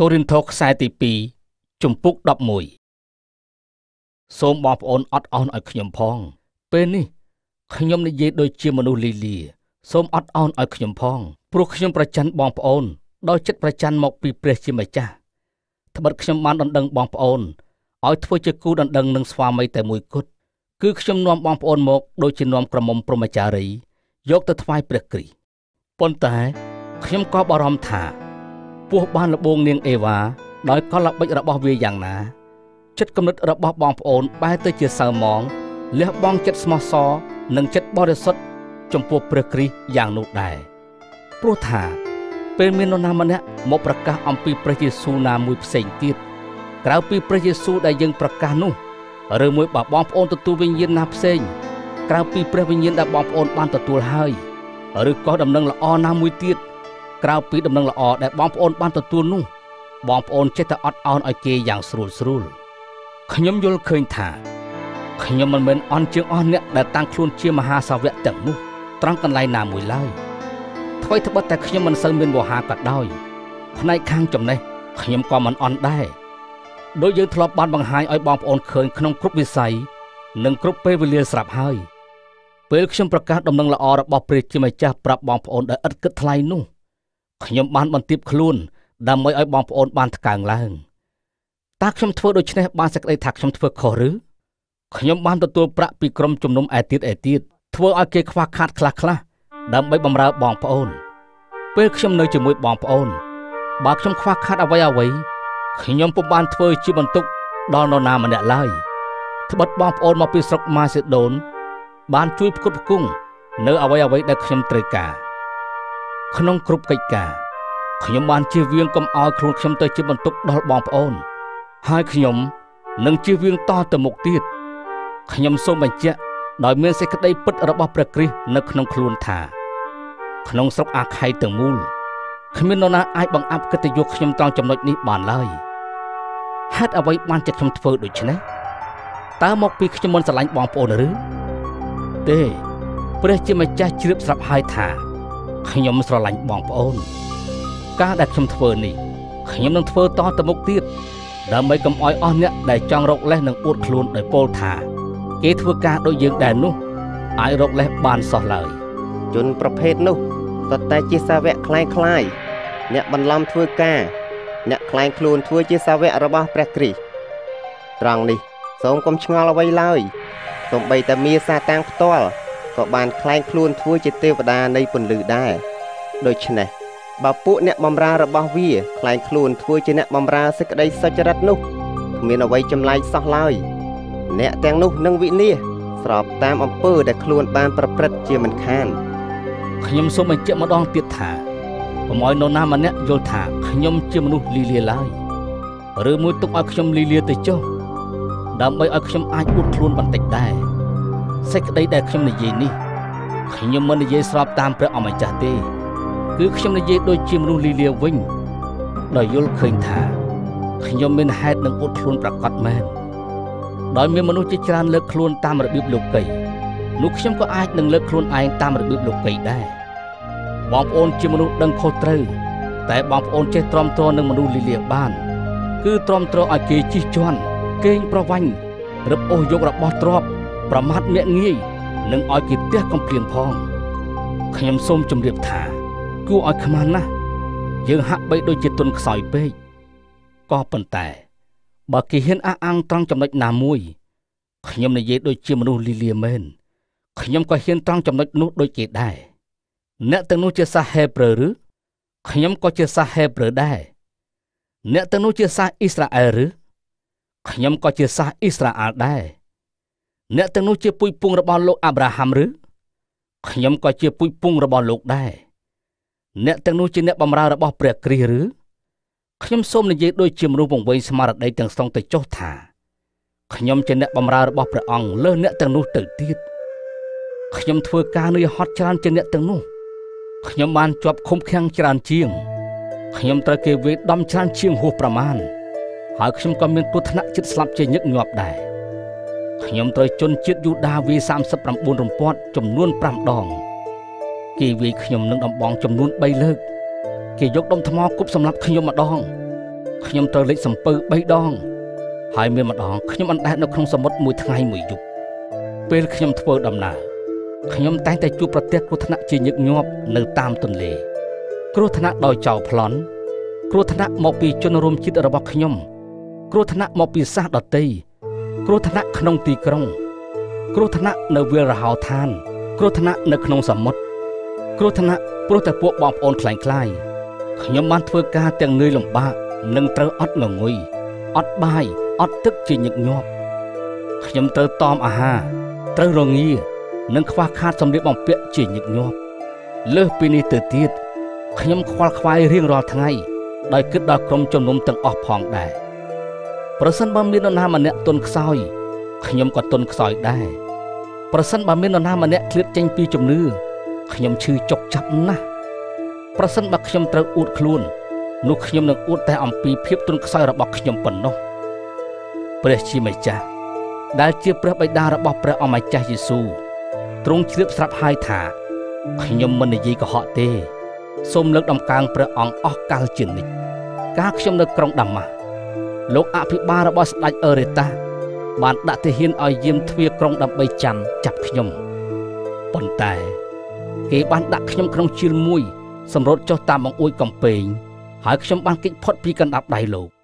កូរិនថូខ្សែទី2ជំពូក11សូមបងប្អូនអត់អោនឲ្យខ្ញុំផង ពេលនេះខ្ញុំនិយាយដូចជាមនុស្សលីលា សូមអត់អោនឲ្យខ្ញុំផងព្រោះខ្ញុំប្រច័ណ្ឌបងប្អូនដោយចិត្តប្រច័ណ្ឌមកពីព្រះជាម្ចាស់ត្បិតខ្ញុំបានដណ្ដឹងបងប្អូនឲ្យធ្វើជាគូដណ្ដឹងនឹងស្វាមីតែមួយគត់គឺខ្ញុំនាំបងប្អូនមកដូចជានាំក្រមុំព្រហ្មចារីយកទៅថ្វាយព្រះគ្រីស្ទប៉ុន្តែខ្ញុំក៏បារម្ភថា ពោះបានលបងនាងអេវ៉ាដោយកលល្បិចរបស់វាយ៉ាងណាចិត្តគំនិតរបស់បងប្អូនបែរទៅជាសៅមងលះបង់ចិត្តស្មោះសរនិងចិត្តបរិសុទ្ធចំពោះព្រះគ្រីស្ទយ៉ាងនោះដែរព្រោះថាពេលមាននរណាម្នាក់មកប្រកាសអំពីព្រះយេស៊ូវណាមួយផ្សេងទៀតក្រៅពីព្រះយេស៊ូវដែលយើងប្រកាសនោះឬមួយបើបងប្អូនទទួលវិញ្ញាណណាផ្សេងក្រៅពីព្រះវិញ្ញាណដែលបងប្អូនបានទទួលហើយឬក៏ដំណឹងល្អណាមួយទៀត ក្រៅពីដំណឹងល្អដែលបងប្អូនបានទទួលនោះបងប្អូនចេះតែអត់អោនឲ្យគេយ៉ាងស្រួលស្រួលខ្ញុំយល់ឃើញថាខ្ញុំមិនមែនអន់ជាងអស់អ្នកដែលតាំងខ្លួនជាមហាសាវកទាំងនោះត្រង់កន្លែងណាមួយឡើយអ្វីត្បិតតែខ្ញុំមិនសូវមានវោហាក៏ដោយផ្នែកខាងចំណេះខ្ញុំក៏មិនអន់ដែរដោយយើងធ្លាប់បានបង្ហាញឲ្យបងប្អូនឃើញក្នុងគ្រប់វិស័យនិងគ្រប់ពេលវេលាស្រាប់ហើយពេលខ្ញុំប្រកាសដំណឹងល្អរបស់ព្រះជាម្ចាស់ប្រាប់បងប្អូនដែលឥតគិតថ្លៃនោះ ខ្ញុំបានបន្ទាបខ្លួនដើម្បីឲ្យបងប្អូនបានថ្កើងឡើងតើខ្ញុំធ្វើដូច្នេះបានសេចក្តីថាខ្ញុំធ្វើខុសឬខ្ញុំបានទទួលប្រាក់ពីក្រុមជំនុំឯទៀតឯទៀតធ្វើឲ្យគេខ្វះខាតខ្លះខ្លះដើម្បីបម្រើបងប្អូន ពេលខ្ញុំនៅជាមួយបងប្អូន បើខ្ញុំខ្វះខាតអ្វីអ្វីខ្ញុំពុំបានធ្វើជាបន្ទុកដល់នរណាម្នាក់ឡើយត្បិតបងប្អូនមកពីស្រុកម៉ាសេដូនបានជួយផ្គត់ផ្គង់នៅអ្វីអ្វីដែលខ្ញុំត្រូវការ ក្នុងគ្រប់កិច្ចការខ្ញុំបានជៀសវាងកុំឲ្យខ្លួនខ្ញុំទៅជាបន្ទុកដល់បងប្អូន ហើយខ្ញុំនឹងជៀសវាងតទៅមុខទៀតខ្ញុំសូមបញ្ជាក់ដោយមានសេចក្តីពិតរបស់ព្រះគ្រីស្ទនៅក្នុងខ្លួនថា ក្នុងស្រុកអាខ័យទាំងមូលគ្មាននរណាអាចបង្អាប់កិត្តិយសខ្ញុំត្រង់ចំណុចនេះបានឡើយហេតុអ្វីបានជាខ្ញុំធ្វើដូច្នេះតើមកពីខ្ញុំមិនស្រឡាញ់បងប្អូនឬទេ ព្រះជាម្ចាស់ជ្រាបស្រាប់ហើយថា ខ្ញុំស្រឡាញ់បងប្អូន ការដែលខ្ញុំធ្វើនេះខ្ញុំនឹងធ្វើតទៅមុខទៀតដើម្បីកុំអោយអស់អ្នកដែលចង់រកលេសនឹងអួតខ្លួនដោយពោលថាគេធ្វើការដូចយើងដែរនោះអាចរកលេសបានសោះឡើយជនប្រភេទនោះសុទ្ធតែជាសាវកคล้ายคล้ายអ្នកបន្លំធ្វើការអ្នកคล้ายខ្លួនធ្វើជាសាវករបស់ព្រះគ្រីស្ទត្រង់នេះសូមកុំឆ្ងល់អ្វីឡើយសូម្បីតែមាសាតាំងផ្ទាល់ ក៏បានคล้ายខ្លួនធ្វើជាទេវតានៃពន្លឺដែរដូច្នេះបើពួកអ្នកបំរើរបស់វាคล้ายខ្លួនធ្វើជាអ្នកបំរើសេចក្តីសុចរិតនោះគ្មានអ្វីចម្លែកសោះឡើយអ្នកទាំងនោះនឹងវិនាសស្របតាមអំពើដែលខ្លួនបានប្រព្រឹត្តជាមិនខានខ្ញុំសូមបញ្ជាក់ម្ដងទៀតថាកុំឲ្យនរណាម្នាក់យល់ថាខ្ញុំជាមនុស្សលីលាឡើយឬមួយទុកឲ្យខ្ញុំលីលាទៅចុះដើម្បីឲ្យខ្ញុំអាចអួតខ្លួនបន្តិចដែរ សេចក្តីដែលខ្ញុំនិយាយនេះខ្ញុំមិននិយាយស្របតាមព្រះអម្ចាស់ទេ គឺខ្ញុំនិយាយដូចជាមនុស្សលីលាវិញដោយយល់ឃើញថាខ្ញុំមានហេតុនឹងអួតខ្លួនប្រកបមែនដោយមានមនុស្សជាច្រើនលើកខ្លួនតាមរបៀបលោកីនោះខ្ញុំក៏អាចនឹងលើកខ្លួនឯងតាមរបៀបលោកីដែរបងប្អូនជាមនុស្សដឹងខុសត្រូវតែបងប្អូនចេះទ្រាំទ្រនឹងមនុស្សលីលាបាន គឺទ្រាំទ្រឲ្យគេជិះជាន់កេងប្រវាញ់រឹបអូសយករបស់ទ្រព្យ ប្រមាថមាក់ងាយនិងឲ្យគេទះកំភ្លៀងផងខ្ញុំសូមជម្រាបថាគួរឲ្យខ្មាស់ណាស់យើងហាក់បីដូចជាទុនខ្សោយពេកក៏ប៉ុន្តែ បើគេហ៊ានអះអាងត្រង់ចំណុចណាមួយខ្ញុំនិយាយដូចជាមនុស្សលីលាមែនខ្ញុំក៏ហ៊ានត្រង់ចំណុចនោះដូចគេដែរអ្នកទាំងនោះជាសាសហេប្រឺឬខ្ញុំក៏ជាសាសហេប្រឺដែរអ្នកទាំងនោះជាសាសអ៊ីស្រាអែលឬខ្ញុំក៏ជាសាសអ៊ីស្រាអែលដែរ អ្នកទាំងនោះជាពុយពងរបស់លោកអាប់រ៉ាហាំឬខ្ញុំក៏ជាពុយពងរបស់លោកដែរអ្នកទាំងនោះជាអ្នកបម្រើរបស់ព្រះគ្រីស្ទឬខ្ញុំសូមនិយាយដូចជាមនុស្សវង្វេងស្មារតីទាំងស្រុងទៅចុះថាខ្ញុំជាអ្នកបម្រើរបស់ព្រះអង្គលើអ្នកទាំងនោះទៅទៀតខ្ញុំធ្វើការនឿយហត់ច្រើនជាងអ្នកទាំងនោះខ្ញុំបានជាប់ឃុំឃាំងច្រើនជាងខ្ញុំត្រូវគេវេដំច្រើនជាងហួសប្រមាណហើយខ្ញុំក៏មានគ្រោះថ្នាក់ចិត្តស្លាប់ជាញឹកញាប់ដែរ ខ្ញុំត្រូវជន់ជាតិយូដាវា39រំពាត់ចំនួន5ដង គេវាយខ្ញុំនឹងដំបងចំនួន3លើក គេយកដុំថ្មគប់សម្លាប់ខ្ញុំម្ដងខ្ញុំត្រូវលេចសំពៅ3ដង ហើយមានម្ដងខ្ញុំអណ្ដែតនៅក្នុងសមុទ្រមួយថ្ងៃមួយយប់ពេលខ្ញុំធ្វើដំណើរខ្ញុំតែងតែជួបប្រទះគ្រោះថ្នាក់ជាញឹកញាប់នៅតាមទន្លេ គ្រោះថ្នាក់ដោយចោលប្លន់គ្រោះថ្នាក់មកពីជនរួមជាតិរបស់ខ្ញុំ គ្រោះថ្នាក់មកពីសាសដតី គ្រោះថ្នាក់ក្នុងទីក្រុង គ្រោះថ្នាក់នៅវាលរហោឋាន គ្រោះថ្នាក់នៅក្នុងសមុទ្រគ្រោះថ្នាក់ព្រោះតែពួកបងប្អូនខ្លាំងខ្លាយខ្ញុំបានធ្វើការទាំងនឿយលំបាកនិងត្រូវអត់ងងុយអត់បាយអត់ទឹកជាញឹកញាប់ខ្ញុំត្រូវតមអាហារត្រូវរងានិងខ្វះខាតសម្លៀកបំពាក់ជាញឹកញាប់លើសពីនេះទៅទៀតខ្ញុំខ្វល់ខ្វាយរៀងរាល់ថ្ងៃដោយគិតដល់ក្រុមជំនុំទាំងអស់ផងដែរ ប្រសិនបើមាននរណាម្នាក់ទន់ខ្សោយខ្ញុំក៏ទន់ខ្សោយដែរប្រសិនបើមាននរណាម្នាក់ឃ្លាតចេញពីជំនឿខ្ញុំឈឺចុកចាប់ណាស់ប្រសិនបើខ្ញុំត្រូវអួតខ្លួននោះខ្ញុំនឹងអួតតែអំពីភាពទន់ខ្សោយរបស់ខ្ញុំប៉ុណ្ណោះព្រះជាម្ចាស់ដែលជាព្រះបិតារបស់ព្រះអម្ចាស់យេស៊ូវទ្រង់ជ្រាបស្រាប់ហើយថាខ្ញុំមិននិយាយកុហកទេសូមលើកដំកើងព្រះអង្គអស់កលជានិច្ចកាលខ្ញុំនៅក្រុងដាម៉ាស់ លោកអភិបាលរបស់ស្ដេចអឺរេតាបានដាក់ទាហានឲ្យយាមទ្វារក្រុងដើម្បីចាំចាប់ខ្ញុំប៉ុន្តែគេបានដាក់ខ្ញុំក្នុងជៀលមួយសម្រុតចុះតាមបង្អួចកំពែងហើយខ្ញុំបានគេចផុតពីកណ្ដាប់ដៃលោក